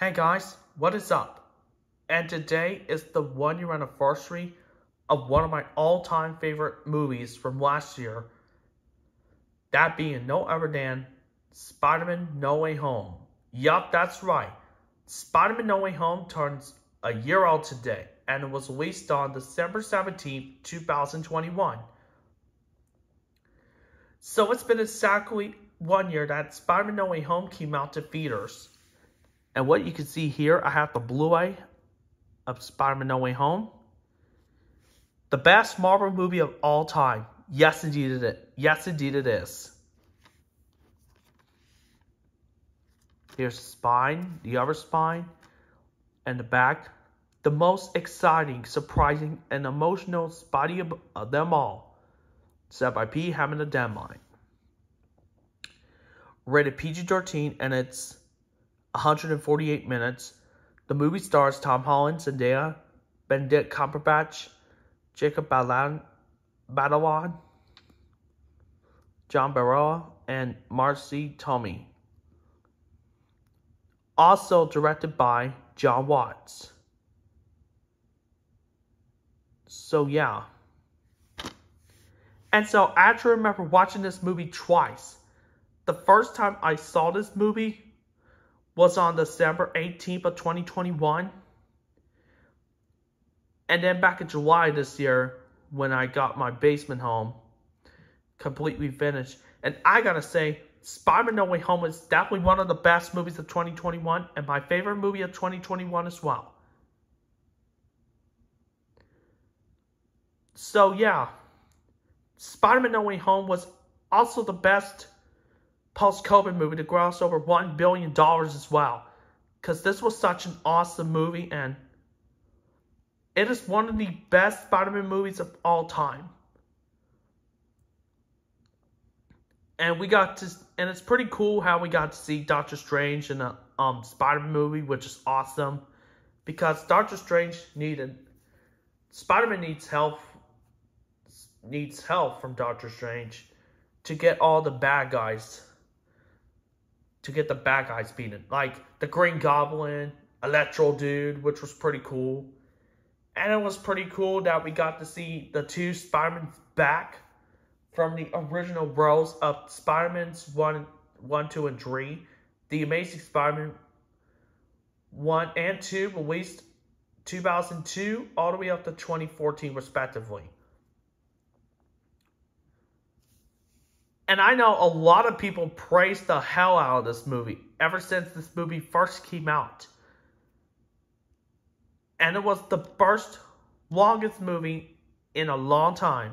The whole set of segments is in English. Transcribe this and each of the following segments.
Hey guys, what is up? And today is the one year anniversary of one of my all time favorite movies from last year. That being no other than Spider Man No Way Home. Yup, that's right. Spider Man No Way Home turns a year old today and it was released on December 17th, 2021. So it's been exactly one year that Spider Man No Way Home came out to theaters. And what you can see here, I have the Blu-ray of Spider-Man No Way Home. The best Marvel movie of all time. Yes, indeed it is. Yes, indeed it is. Here's the spine, the other spine, and the back. The most exciting, surprising, and emotional Spidey of them all. Said by P. Hammond of Denmark. Rated PG-13, and it's 148 minutes. The movie stars Tom Holland, Zendaya, Benedict Cumberbatch, Jacob Batalon, Jon Favreau, and Marcy Tomei. Also directed by Jon Watts. So yeah. And so I actually remember watching this movie twice. The first time I saw this movie was on December 18th of 2021. And then back in July this year, when I got my basement home completely finished. And I gotta say, Spider-Man No Way Home is definitely one of the best movies of 2021 and my favorite movie of 2021 as well. So yeah, Spider-Man No Way Home was also the best post-COVID movie to gross over $1 billion as well. Because this was such an awesome movie and it is one of the best Spider-Man movies of all time. And we got to, and it's pretty cool how we got to see Doctor Strange in a um, Spider-Man movie, which is awesome. Because Doctor Strange needed, Spider-Man needs help, needs help from Doctor Strange to get all the bad guys to get the bad guys beaten. Like the Green Goblin, Electro Dude, which was pretty cool. And it was pretty cool that we got to see the two Spider-Mans back from the original roles of Spider-Man's 1, 1, 2, and 3. The Amazing Spider-Man 1 and 2 released 2002 all the way up to 2014 respectively. And I know a lot of people praised the hell out of this movie ever since this movie first came out. And it was the first longest movie in a long time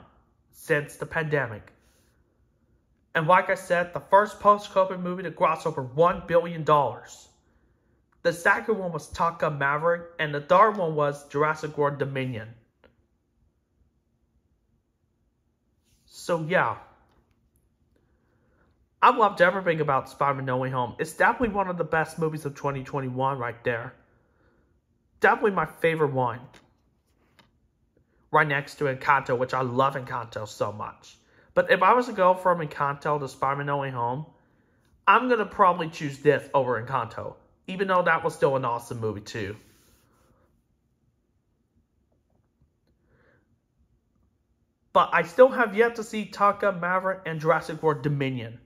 since the pandemic. And like I said, the first post-COVID movie to gross over $1 billion. The second one was Gun Maverick, and the third one was Jurassic World Dominion. So yeah. I've loved everything about Spider-Man No Way Home. It's definitely one of the best movies of 2021 right there. Definitely my favorite one. Right next to Encanto, which I love Encanto so much. But if I was to go from Encanto to Spider-Man No Way Home, I'm going to probably choose this over Encanto. Even though that was still an awesome movie too. But I still have yet to see Taka, Maverick and Jurassic World Dominion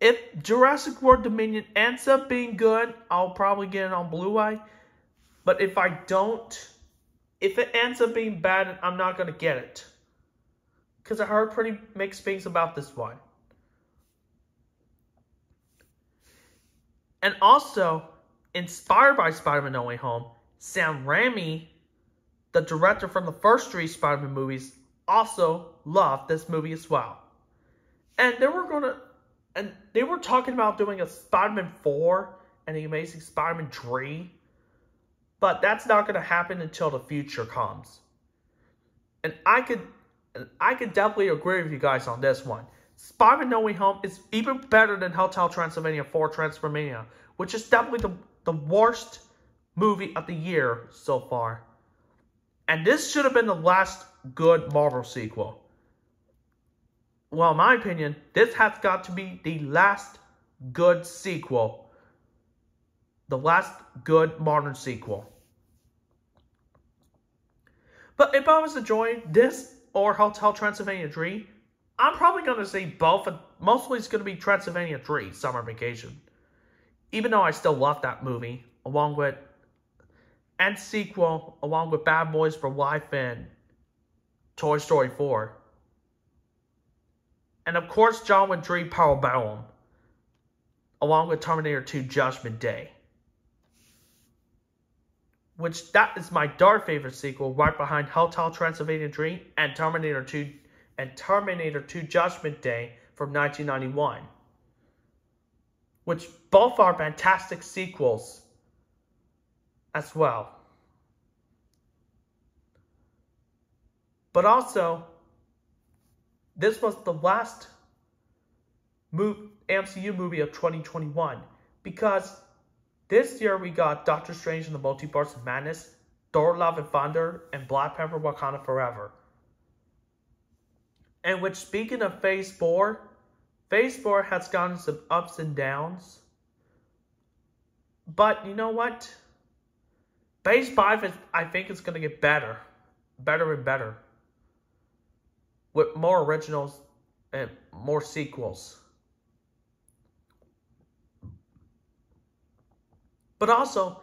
if Jurassic World Dominion ends up being good, I'll probably get it on Blu-ray. But if I don't, if it ends up being bad, I'm not going to get it. Because I heard pretty mixed things about this one. And also, inspired by Spider-Man No Way Home, Sam Raimi, the director from the first three Spider-Man movies, also loved this movie as well. And they were going to and they were talking about doing a Spider-Man 4 and the Amazing Spider-Man 3. But that's not going to happen until the future comes. And I could I could definitely agree with you guys on this one. Spider-Man No Way Home is even better than Hotel Transylvania 4 Transformania, which is definitely the, the worst movie of the year so far. And this should have been the last good Marvel sequel well, in my opinion, this has got to be the last good sequel the last good modern sequel. But if I was to join this or Hotel Transylvania 3, I'm probably going to say both. But mostly it's going to be Transylvania 3, Summer Vacation. Even though I still love that movie, along with and sequel, along with Bad Boys for Life and Toy Story 4. And of course, John Wick 3 Parabellum, along with Terminator 2 Judgment Day. Which that is my dark favorite sequel, right behind Hotel Transylvania Dream and Terminator 2 and Terminator 2 Judgment Day from 1991. Which both are fantastic sequels as well. But also, this was the last MCU movie of 2021 because this year we got Doctor Strange and the Multiverse of Madness, Thor Love and Thunder, and Black Panther Wakanda Forever. And which speaking of Phase 4, Phase 4 has gotten some ups and downs. But you know what? Phase 5 is I think it's gonna get better. Better and better with more originals and more sequels. But also,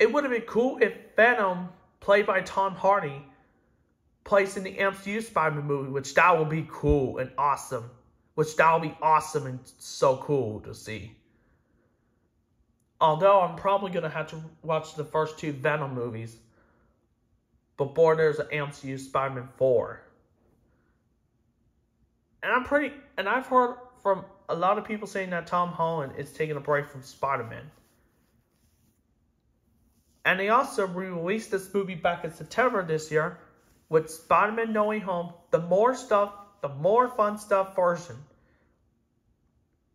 it would have been cool if Venom, played by Tom Hardy, plays in the MCU Spider-Man movie, which that would be cool and awesome. Which that would be awesome and so cool to see. Although I'm probably going to have to watch the first two Venom movies before there's an MCU Spider-Man 4 and I'm pretty, and I've heard from a lot of people saying that Tom Holland is taking a break from Spider-Man. And they also released this movie back in September this year with Spider-Man No Way Home, the more stuff, the more fun stuff version.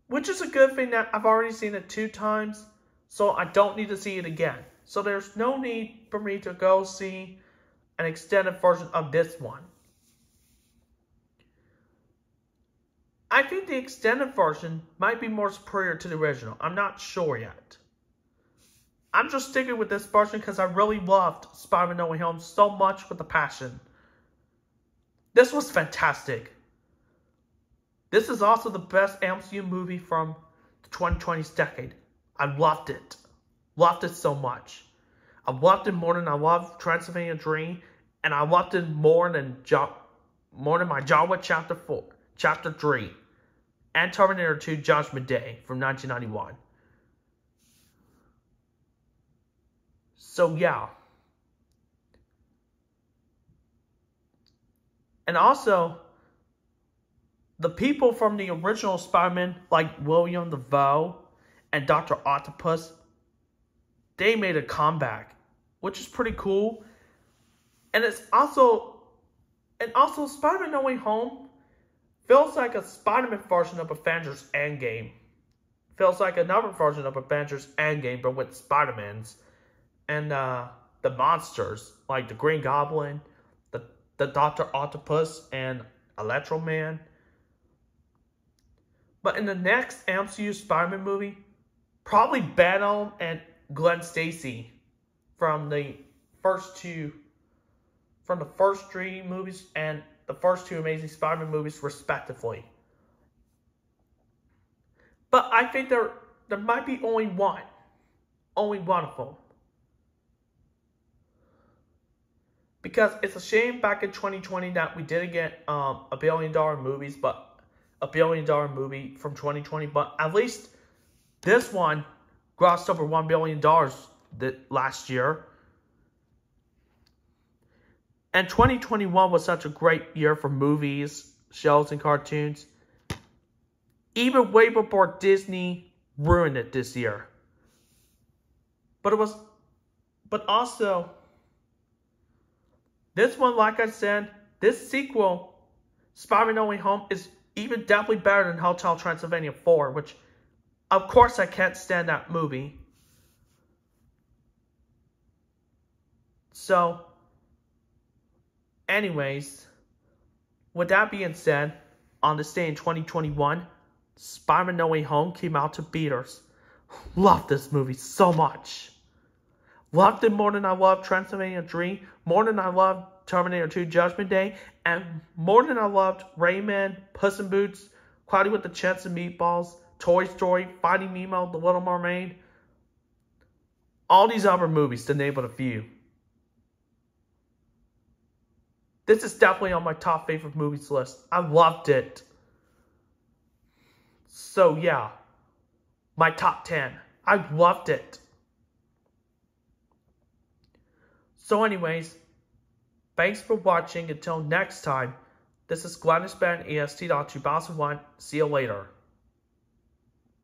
Which is a good thing that I've already seen it two times, so I don't need to see it again. So there's no need for me to go see an extended version of this one. I think the extended version might be more superior to the original. I'm not sure yet. I'm just sticking with this version because I really loved Spider-Man No Way Home so much with a passion. This was fantastic. This is also the best MCU movie from the 2020s decade. I loved it. Loved it so much. I loved it more than I loved Transylvania Dream, and I loved it more than jo- more than my Wick Chapter 4. Chapter 3, and Terminator 2 Judgment Day from 1991. So, yeah. And also, the people from the original Spider-Man, like William Dafoe and Dr. Octopus, they made a comeback, which is pretty cool. And it's also, and also Spider-Man No Way Home Feels like a Spider-Man version of Avengers Endgame. Feels like another version of Avengers Endgame, but with Spider-Mans. And uh, the monsters, like the Green Goblin, the, the Doctor Octopus, and Electro Man. But in the next MCU Spider-Man movie, probably Venom and Gwen Stacy from the first two from the first three movies and the first two Amazing Spider-Man movies respectively. But I think there there might be only one. Only one of them. Because it's a shame back in 2020 that we didn't get um, a billion dollar movies, but a billion dollar movie from 2020. But at least this one grossed over $1 billion last year. And 2021 was such a great year for movies, shows, and cartoons. Even way before Disney ruined it this year. But it was, but also, this one, like I said, this sequel, Spider-Man No Way Home, is even definitely better than Hotel Transylvania 4, which, of course, I can't stand that movie. So, Anyways, with that being said, on this day in 2021, Spider-Man No Way Home came out to theaters, Love this movie so much. Loved it more than I loved Transylvania Dream, more than I loved Terminator 2 Judgment Day, and more than I loved Rayman, Puss in Boots, Cloudy with the Chance of Meatballs, Toy Story, Finding Nemo, The Little Mermaid. All these other movies, to name but a few. This is definitely on my top favorite movies list. I loved it. So yeah, my top 10. I loved it. So anyways, thanks for watching. Until next time, this is GalantisFan, EST.2001. See you later.